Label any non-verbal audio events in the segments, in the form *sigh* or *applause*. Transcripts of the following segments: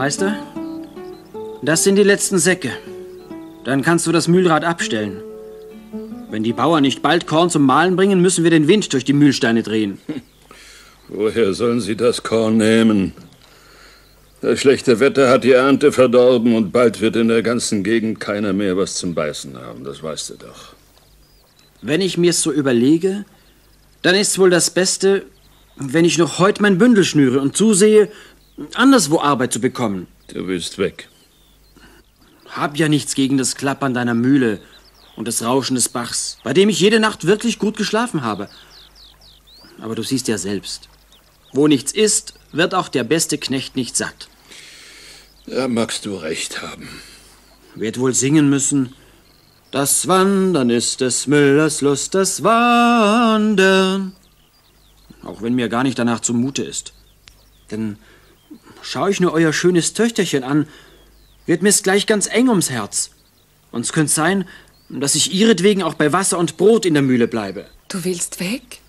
Meister, das sind die letzten Säcke. Dann kannst du das Mühlrad abstellen. Wenn die Bauern nicht bald Korn zum Mahlen bringen, müssen wir den Wind durch die Mühlsteine drehen. *laughs* Woher sollen sie das Korn nehmen? Das schlechte Wetter hat die Ernte verdorben und bald wird in der ganzen Gegend keiner mehr was zum Beißen haben, das weißt du doch. Wenn ich mir's so überlege, dann ist's wohl das Beste, wenn ich noch heute mein Bündel schnüre und zusehe, anderswo Arbeit zu bekommen. Du bist weg. Hab ja nichts gegen das Klappern deiner Mühle und das Rauschen des Bachs, bei dem ich jede Nacht wirklich gut geschlafen habe. Aber du siehst ja selbst, wo nichts ist, wird auch der beste Knecht nicht satt. Da magst du recht haben. Wird wohl singen müssen. Das Wandern ist des Müllers Lust, das Wandern. Auch wenn mir gar nicht danach zumute ist. Denn schau ich nur euer schönes Töchterchen an, wird mir's gleich ganz eng ums Herz. Und es könnte sein, dass ich ihretwegen auch bei Wasser und Brot in der Mühle bleibe. Du willst weg?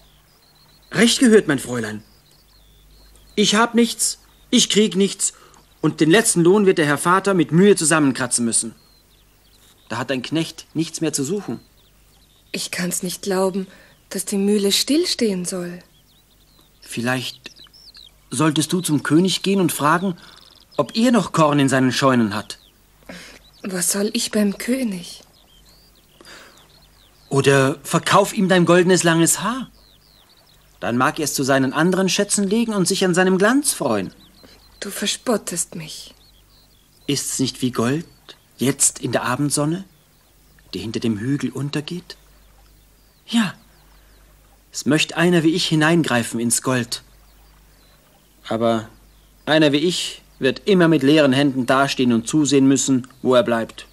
Recht gehört, mein Fräulein. Ich hab nichts, ich krieg nichts und den letzten Lohn wird der Herr Vater mit Mühe zusammenkratzen müssen. Da hat ein Knecht nichts mehr zu suchen. Ich kann's nicht glauben, dass die Mühle stillstehen soll. Vielleicht solltest du zum König gehen und fragen, ob er noch Korn in seinen Scheunen hat. Was soll ich beim König? Oder verkauf ihm dein goldenes langes Haar. Dann mag er es zu seinen anderen Schätzen legen und sich an seinem Glanz freuen. Du verspottest mich. Ist's nicht wie Gold, jetzt in der Abendsonne, die hinter dem Hügel untergeht? Ja, es möchte einer wie ich hineingreifen ins Gold. Aber einer wie ich wird immer mit leeren Händen dastehen und zusehen müssen, wo er bleibt.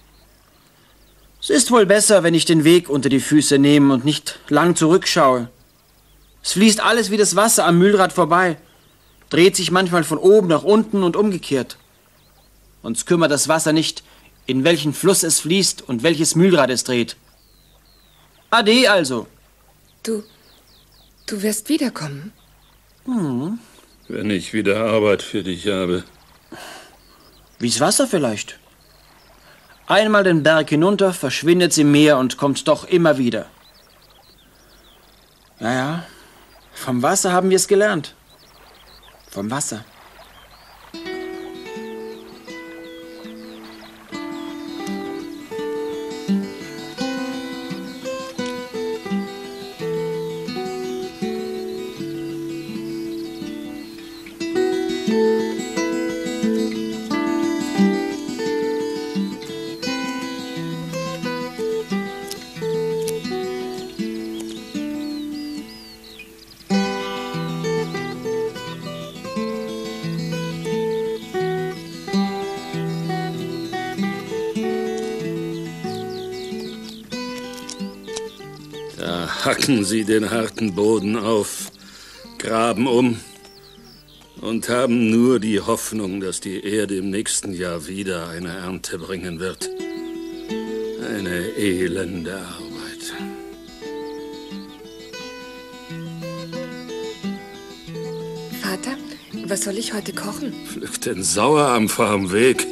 Es ist wohl besser, wenn ich den Weg unter die Füße nehme und nicht lang zurückschaue. Es fließt alles wie das Wasser am Mühlrad vorbei, dreht sich manchmal von oben nach unten und umgekehrt. Uns kümmert das Wasser nicht, in welchen Fluss es fließt und welches Mühlrad es dreht. Ade also. Du, du wirst wiederkommen. Hm. Wenn ich wieder Arbeit für dich habe. Wie's Wasser vielleicht. Einmal den Berg hinunter, verschwindet sie im Meer und kommt doch immer wieder. Ja, ja, vom Wasser haben wir es gelernt. Vom Wasser. Hacken sie den harten Boden auf, graben um und haben nur die Hoffnung, dass die Erde im nächsten Jahr wieder eine Ernte bringen wird. Eine elende Arbeit. Vater, was soll ich heute kochen? Pflück den Sauerampfer am Weg.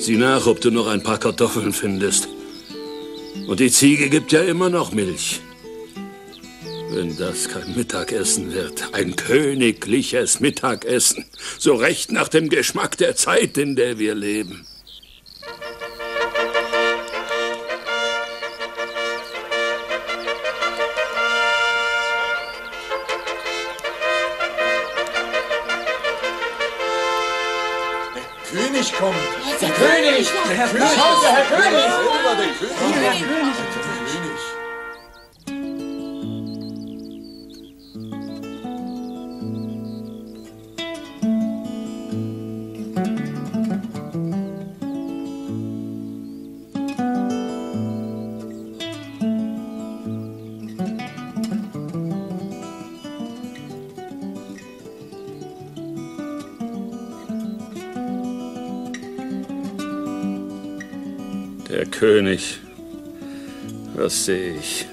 Sieh nach, ob du noch ein paar Kartoffeln findest. Und die Ziege gibt ja immer noch Milch. Wenn das kein Mittagessen wird, ein königliches Mittagessen, so recht nach dem Geschmack der Zeit, in der wir leben. Der König kommt! Der, der König! Der Herr König! Der Herr König! Der König. König. Was sehe ich?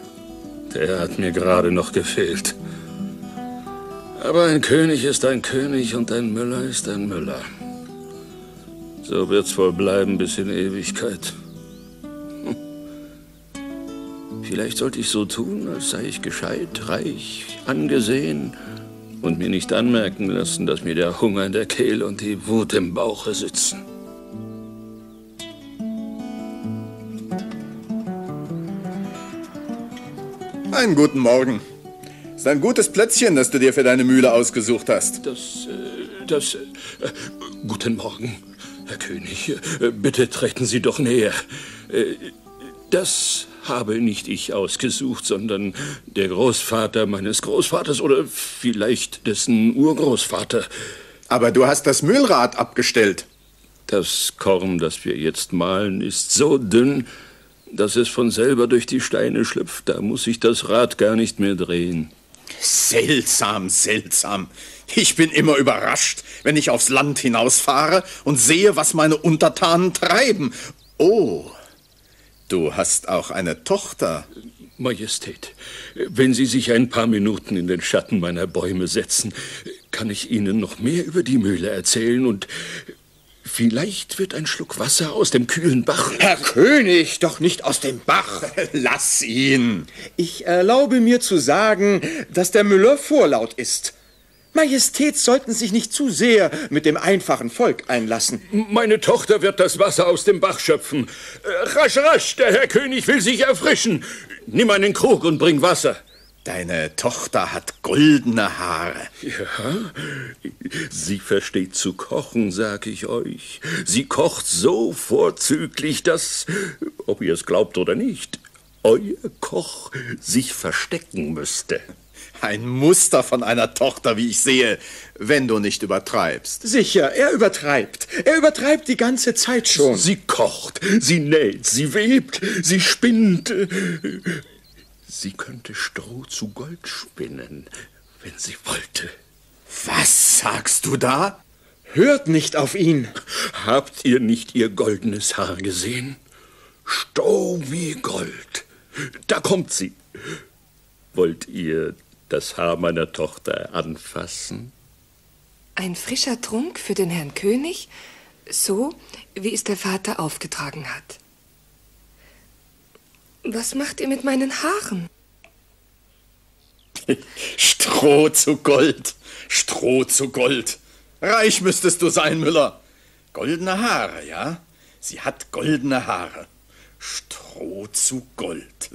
Der hat mir gerade noch gefehlt. Aber ein König ist ein König und ein Müller ist ein Müller. So wird's wohl bleiben bis in Ewigkeit. Hm. Vielleicht sollte ich so tun, als sei ich gescheit, reich, angesehen und mir nicht anmerken lassen, dass mir der Hunger in der Kehle und die Wut im Bauche sitzen. Einen guten Morgen. Ist ein gutes Plätzchen, das du dir für deine Mühle ausgesucht hast. Das, äh, das. Äh, guten Morgen, Herr König. Bitte treten Sie doch näher. Äh, das habe nicht ich ausgesucht, sondern der Großvater meines Großvaters oder vielleicht dessen Urgroßvater. Aber du hast das Mühlrad abgestellt. Das Korn, das wir jetzt mahlen, ist so dünn, dass es von selber durch die Steine schlüpft. Da muss sich das Rad gar nicht mehr drehen. Seltsam, seltsam. Ich bin immer überrascht, wenn ich aufs Land hinausfahre und sehe, was meine Untertanen treiben. Oh, du hast auch eine Tochter. Majestät, wenn Sie sich ein paar Minuten in den Schatten meiner Bäume setzen, kann ich Ihnen noch mehr über die Mühle erzählen und vielleicht wird ein Schluck Wasser aus dem kühlen Bach. Herr König, doch nicht aus dem Bach. *laughs* Lass ihn. Ich erlaube mir zu sagen, dass der Müller vorlaut ist. Majestät sollten sich nicht zu sehr mit dem einfachen Volk einlassen. Meine Tochter wird das Wasser aus dem Bach schöpfen. Äh, Rasch, rasch, der Herr König will sich erfrischen. Nimm einen Krug und bring Wasser. Deine Tochter hat goldene Haare. Ja, sie versteht zu kochen, sag ich euch. Sie kocht so vorzüglich, dass, ob ihr es glaubt oder nicht, euer Koch sich verstecken müsste. Ein Muster von einer Tochter, wie ich sehe, wenn du nicht übertreibst. Sicher, er übertreibt. Er übertreibt die ganze Zeit schon. Sie kocht, sie näht, sie webt, sie spinnt. Sie könnte Stroh zu Gold spinnen, wenn sie wollte. Was sagst du da? Hört nicht auf ihn. Habt ihr nicht ihr goldenes Haar gesehen? Stroh wie Gold. Da kommt sie. Wollt ihr das Haar meiner Tochter anfassen? Ein frischer Trunk für den Herrn König, so wie es der Vater aufgetragen hat. Was macht ihr mit meinen Haaren? *laughs* Stroh zu Gold, Stroh zu Gold. Reich müsstest du sein, Müller. Goldene Haare, ja? Sie hat goldene Haare. Stroh zu Gold.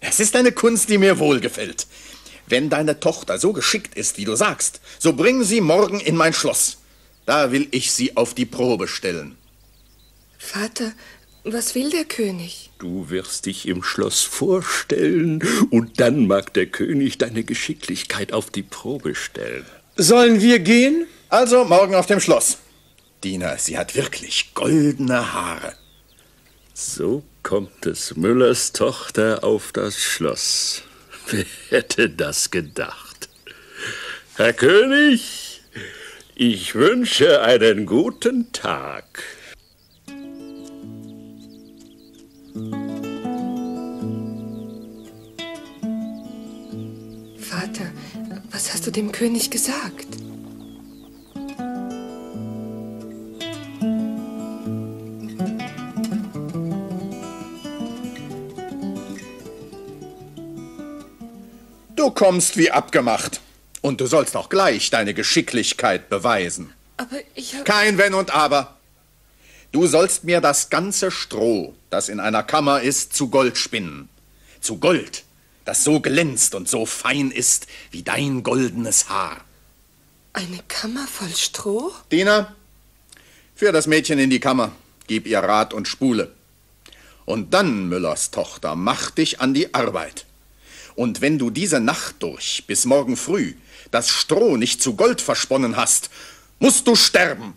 Es ist eine Kunst, die mir wohlgefällt. Wenn deine Tochter so geschickt ist, wie du sagst, so bring sie morgen in mein Schloss. Da will ich sie auf die Probe stellen. Vater, was will der König? Du wirst dich im Schloss vorstellen, und dann mag der König deine Geschicklichkeit auf die Probe stellen. Sollen wir gehen? Also morgen auf dem Schloss. Diener, sie hat wirklich goldene Haare. So kommt des Müllers Tochter auf das Schloss. Wer hätte das gedacht? Herr König, ich wünsche einen guten Tag. Was hast du dem König gesagt? Du kommst wie abgemacht. Und du sollst auch gleich deine Geschicklichkeit beweisen. Aber ich habe... Kein Wenn und Aber. Du sollst mir das ganze Stroh, das in einer Kammer ist, zu Gold spinnen. Zu Gold, das so glänzt und so fein ist wie dein goldenes Haar. Eine Kammer voll Stroh? Diener, Führ das Mädchen in die Kammer, gib ihr Rat und Spule. Und dann, Müllers Tochter, mach dich an die Arbeit. Und wenn du diese Nacht durch bis morgen früh das Stroh nicht zu Gold versponnen hast, musst du sterben.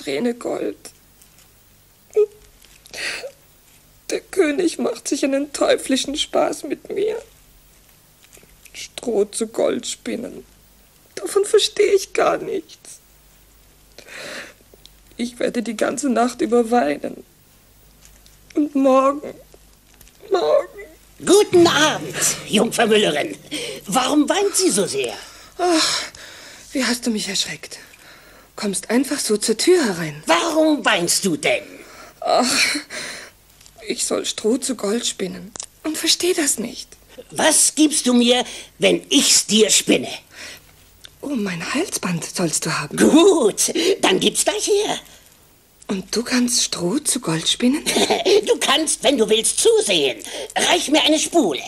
Strähne Gold. Der König macht sich einen teuflischen Spaß mit mir. Stroh zu Gold spinnen. Davon verstehe ich gar nichts. Ich werde die ganze Nacht über weinen. Und morgen, morgen. Guten Abend, Jungfer Müllerin. Warum weint sie so sehr? Ach, wie hast du mich erschreckt? Kommst einfach so zur Tür herein. Warum weinst du denn? Ach, ich soll Stroh zu Gold spinnen und verstehe das nicht. Was gibst du mir, wenn ich's dir spinne? Oh, mein Halsband sollst du haben. Gut, dann gib's gleich her. Und du kannst Stroh zu Gold spinnen? *laughs* Du kannst, wenn du willst, zusehen. Reich mir eine Spule.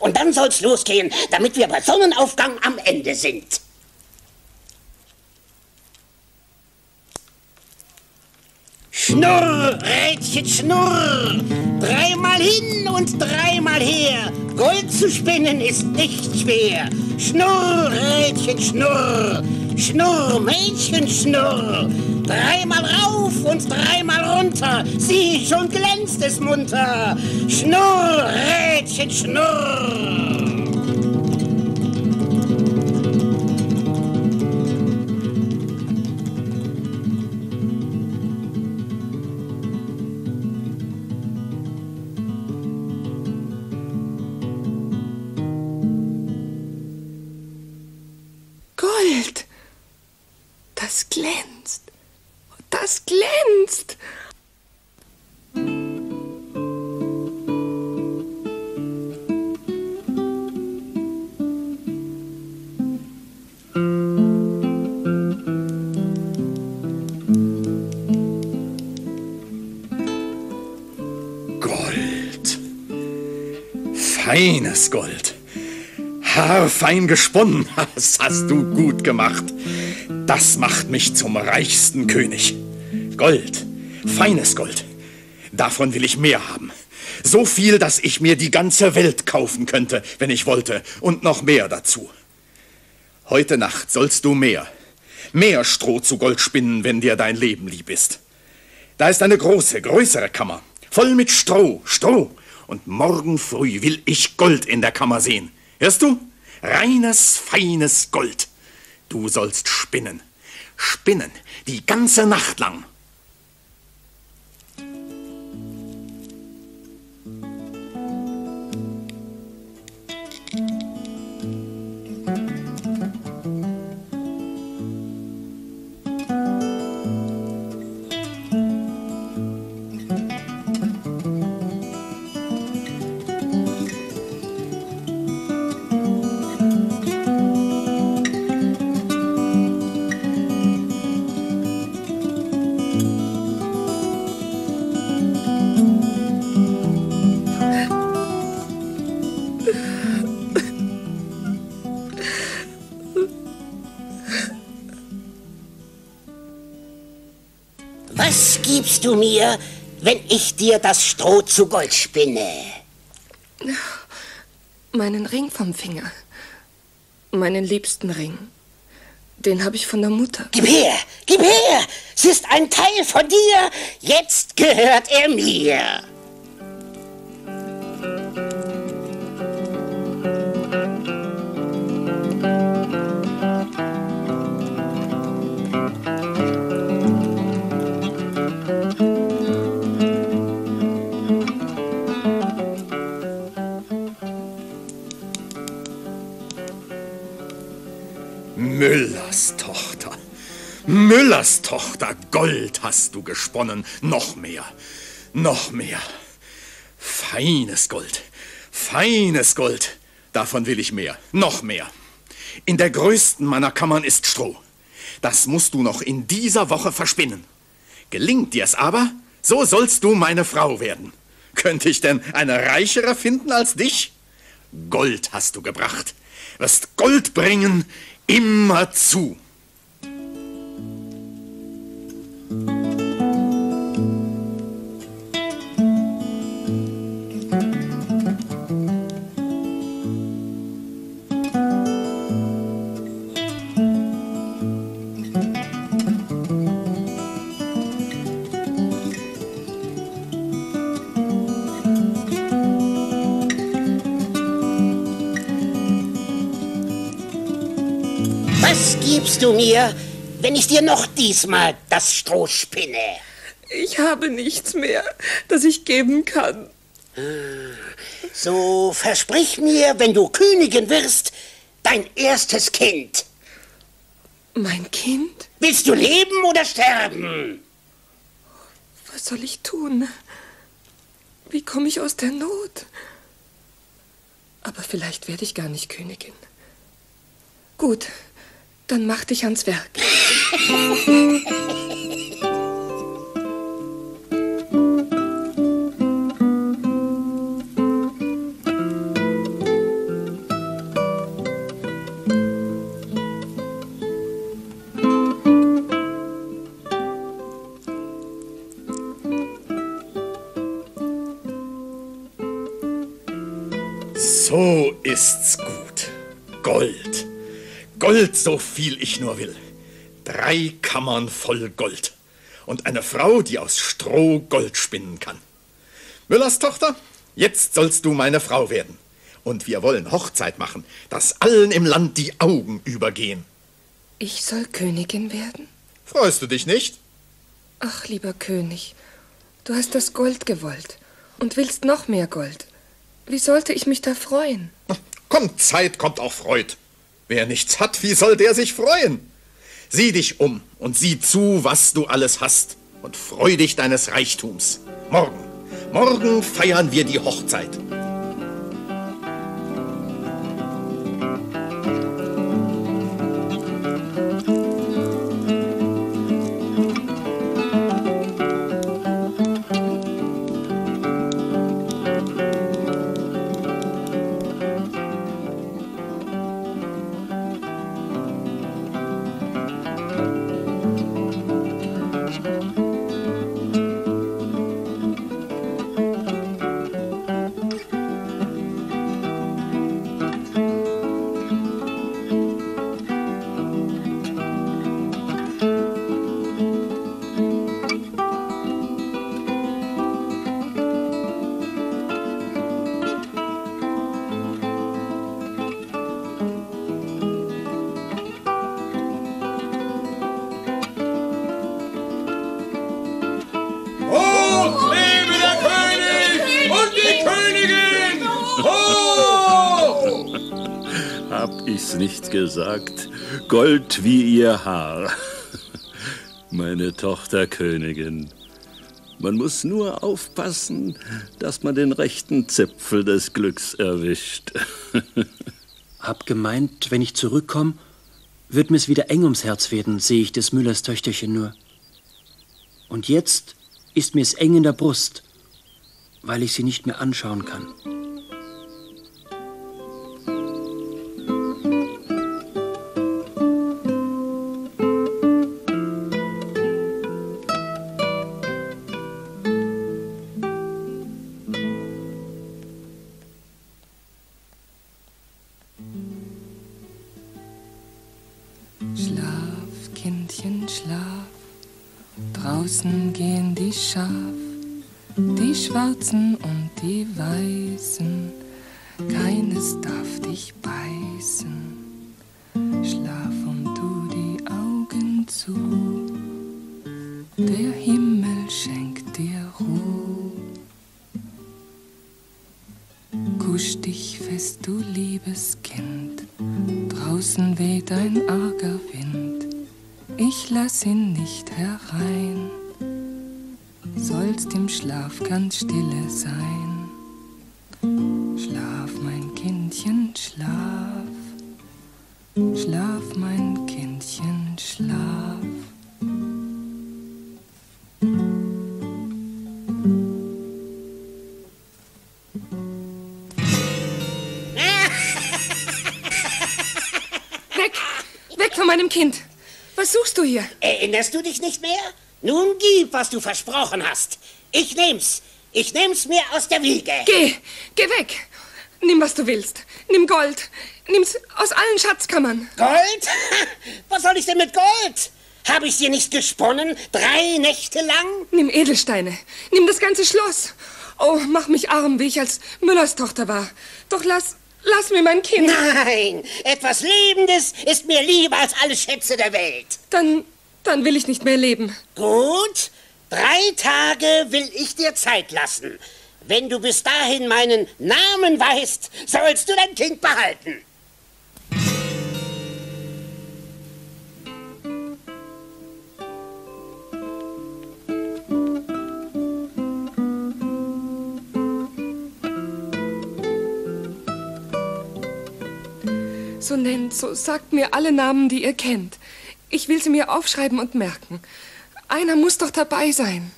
Und dann soll's losgehen, damit wir bei Sonnenaufgang am Ende sind. Schnurr, Rädchen, schnurr! Dreimal hin und dreimal her. Gold zu spinnen ist nicht schwer. Schnurr, Rädchen, schnurr! Schnurr, Mädchen, schnurr! Dreimal rauf und dreimal runter. Sieh, schon glänzt es munter. Schnurr, Rädchen, schnurr! Feines Gold. Haarfein gesponnen. *laughs* Das hast du gut gemacht. Das macht mich zum reichsten König. Gold. Feines Gold. Davon will ich mehr haben. So viel, dass ich mir die ganze Welt kaufen könnte, wenn ich wollte. Und noch mehr dazu. Heute Nacht sollst du mehr. Mehr Stroh zu Gold spinnen, wenn dir dein Leben lieb ist. Da ist eine große, größere Kammer. Voll mit Stroh, Stroh. Und morgen früh will ich Gold in der Kammer sehen. Hörst du? Reines, feines Gold. Du sollst spinnen. Spinnen. Die ganze Nacht lang. Mir, wenn ich dir das Stroh zu Gold spinne? Meinen Ring vom Finger. Meinen liebsten Ring. Den habe ich von der Mutter. Gib her, gib her! Es ist ein Teil von dir. Jetzt gehört er mir. Müllers Tochter, Gold hast du gesponnen. Noch mehr, noch mehr. Feines Gold, feines Gold. Davon will ich mehr, noch mehr. In der größten meiner Kammern ist Stroh. Das musst du noch in dieser Woche verspinnen. Gelingt dir's aber, so sollst du meine Frau werden. Könnte ich denn eine reichere finden als dich? Gold hast du gebracht, wirst Gold bringen immer zu. Was gibst du mir, wenn ich dir noch diesmal das Stroh spinne? Ich habe nichts mehr, das ich geben kann. So versprich mir, wenn du Königin wirst, dein erstes Kind. Mein Kind? Willst du leben oder sterben? Was soll ich tun? Wie komme ich aus der Not? Aber vielleicht werde ich gar nicht Königin. Gut, dann mach dich ans Werk. *laughs* so viel ich nur will. Drei Kammern voll Gold. Und eine Frau, die aus Stroh Gold spinnen kann. Müllers Tochter, jetzt sollst du meine Frau werden. Und wir wollen Hochzeit machen, dass allen im Land die Augen übergehen. Ich soll Königin werden? Freust du dich nicht? Ach, lieber König, du hast das Gold gewollt und willst noch mehr Gold. Wie sollte ich mich da freuen? Kommt Zeit, kommt auch Freud. Wer nichts hat, wie soll der sich freuen? Sieh dich um und sieh zu, was du alles hast und freu dich deines Reichtums. Morgen, morgen feiern wir die Hochzeit. Ich's nicht gesagt? Gold wie ihr Haar. *laughs* Meine Tochter Königin. Man muss nur aufpassen, dass man den rechten Zipfel des Glücks erwischt. *laughs* Hab gemeint, wenn ich zurückkomme, wird mir's wieder eng ums Herz werden, sehe ich des Müllers Töchterchen nur. Und jetzt ist mir's eng in der Brust, weil ich sie nicht mehr anschauen kann. Die Weißen. Keines darf dich beißen. Schlaf und tu die Augen zu. Der Himmel schenkt dir Ruhe. Kusch dich fest, du liebes Kind. Draußen weht ein arger Wind. Ich lass ihn herein, sollst im Schlaf ganz stille sein. Was suchst du hier? Erinnerst du dich nicht mehr? Nun gib, was du versprochen hast. Ich nehm's. Ich nehm's mir aus der Wiege. Geh! Geh weg! Nimm, was du willst. Nimm Gold. Nimm's aus allen Schatzkammern. Gold? *laughs* Was soll ich denn mit Gold? Habe ich dir nicht gesponnen? Drei Nächte lang? Nimm Edelsteine. Nimm das ganze Schloss. Oh, mach mich arm, wie ich als Müllers Tochter war. Doch lass, lass mir mein Kind. Nein, etwas Lebendes ist mir lieber als alle Schätze der Welt. Dann, dann will ich nicht mehr leben. Gut, drei Tage will ich dir Zeit lassen. Wenn du bis dahin meinen Namen weißt, sollst du dein Kind behalten. So nennt, so sagt mir alle Namen, die ihr kennt. Ich will sie mir aufschreiben und merken. Einer muss doch dabei sein.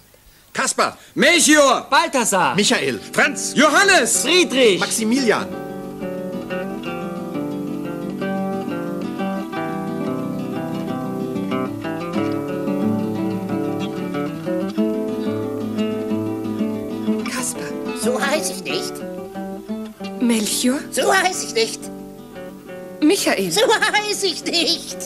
Kaspar, Melchior, Balthasar! Michael, Franz, Johannes, Friedrich! Maximilian. Kaspar, So heiß ich nicht. Melchior, So heiß ich nicht. Michael. So heiß ich nicht.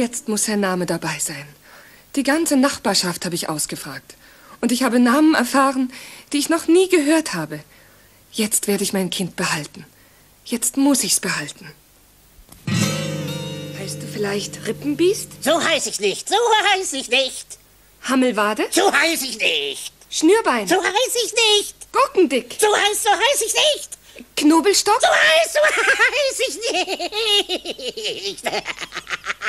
Jetzt muss Herr Name dabei sein. Die ganze Nachbarschaft habe ich ausgefragt. Und ich habe Namen erfahren, die ich noch nie gehört habe. Jetzt werde ich mein Kind behalten. Jetzt muss ich's behalten. Heißt du vielleicht Rippenbiest? So heiß ich nicht. So heiß ich nicht. Hammelwade? So heiß ich nicht. Schnürbein? So heiß ich nicht. Gurkendick? So heiß, so heiß ich nicht. Knobelstock? So heiß, so *laughs* heiß ich nicht. *laughs*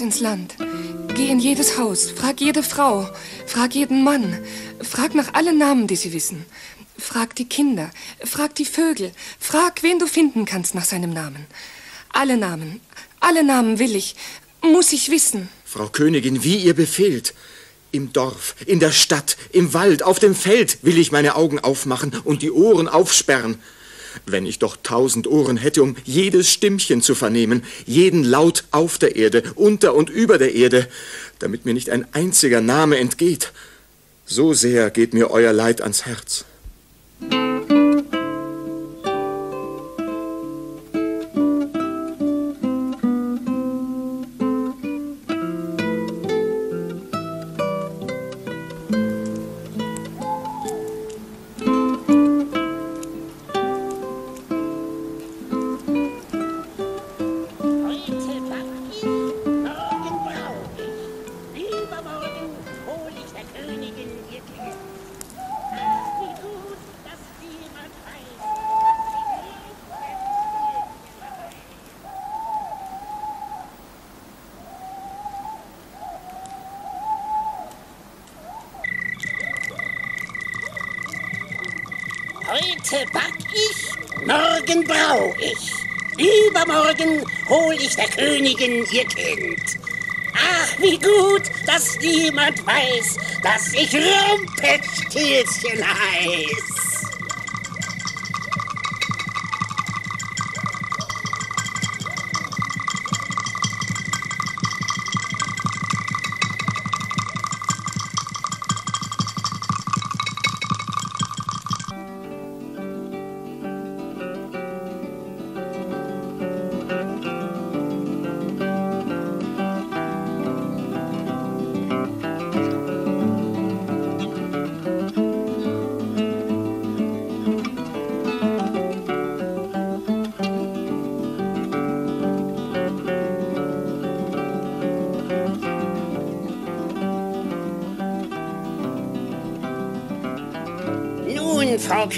ins Land. Geh in jedes Haus. Frag jede Frau. Frag jeden Mann. Frag nach allen Namen, die sie wissen. Frag die Kinder. Frag die Vögel. Frag, wen du finden kannst nach seinem Namen. Alle Namen. Alle Namen will ich. Muss ich wissen. Frau Königin, wie ihr befehlt. Im Dorf, in der Stadt, im Wald, auf dem Feld will ich meine Augen aufmachen und die Ohren aufsperren. Wenn ich doch tausend Ohren hätte, um jedes Stimmchen zu vernehmen, jeden Laut auf der Erde, unter und über der Erde, damit mir nicht ein einziger Name entgeht. So sehr geht mir euer Leid ans Herz. Brauch ich. Übermorgen hol ich der Königin ihr Kind. Ach, wie gut, dass niemand weiß, dass ich Rumpelstilzchen heiß.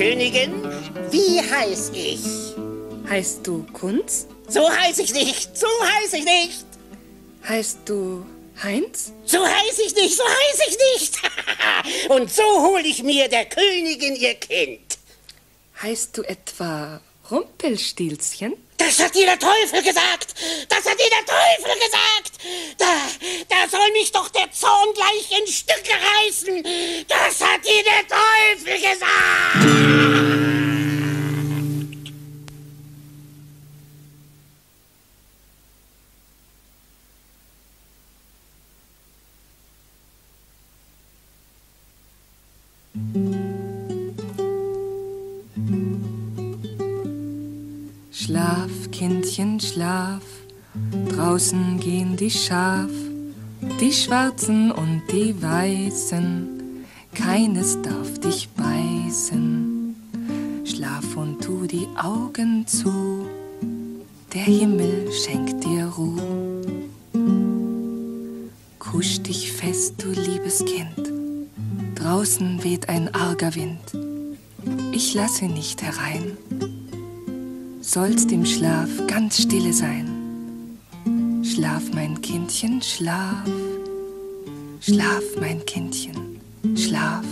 Königin, wie heiß ich? Heißt du Kunz? So heiß ich nicht, so heiß ich nicht. Heißt du Heinz? So heiß ich nicht, so heiß ich nicht. *laughs* Und so hol ich mir der Königin ihr Kind. Heißt du etwa Rumpelstilzchen? Das hat dir der Teufel gesagt. Das hat dir der Teufel gesagt. Da, da soll mich doch der Zorn gleich in Stücke reißen. Das hat dir der Teufel gesagt. Kindchen, schlaf, draußen gehen die Schaf, die Schwarzen und die Weißen, keines darf dich beißen. Schlaf und tu die Augen zu, der Himmel schenkt dir Ruhe. Kusch dich fest, du liebes Kind, draußen weht ein arger Wind, ich lasse nicht herein sollst im Schlaf ganz stille sein. Schlaf, mein Kindchen, schlaf. Schlaf, mein Kindchen, schlaf.